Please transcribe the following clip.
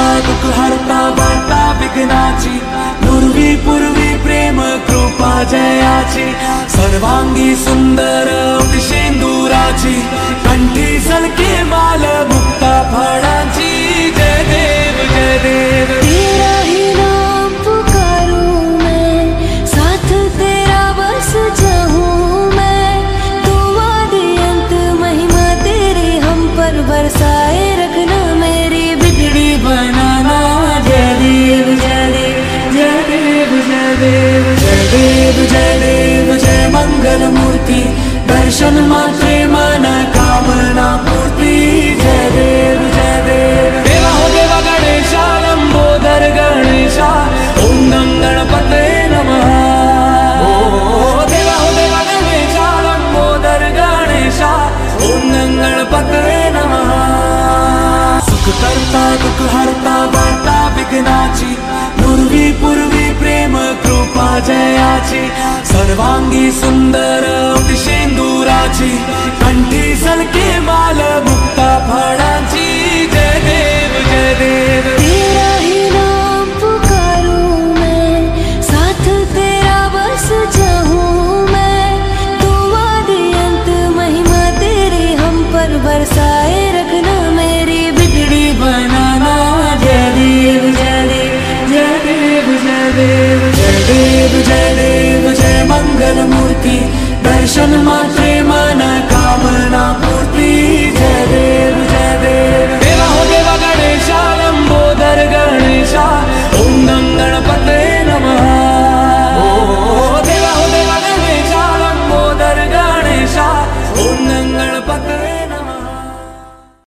हरता वार्ता विघ्नाची पूर्वी पूर्वी प्रेम कृपा जयाची सर्वांगी सुंदर शेंदुराची देव जय देव जय देव जय मंगल मूर्ति दर्शन मात्रे मन, कामना पूर्ति जय देव जय देव देवा हो देवा गणेशा, लंबोदर गणेशा, ओम नम गणपते नमः। देवा हो देवा गणेशा, लंबोदर गणेशा, ओम नम गणपते नमः। सुख करता, दुःख हरता, वार्ता, विघ्नाची जयाची, सर्वांगी सुंदर सिंदूराची कंठी सलके माल मुक्ता फळाची. जय देव जय देव. तेरा तो तेरा बस अंत, महिमा हम पर बरसाए रखना मेरी बिगड़ी बनाना। जय देव जय देव जय देव जय देव।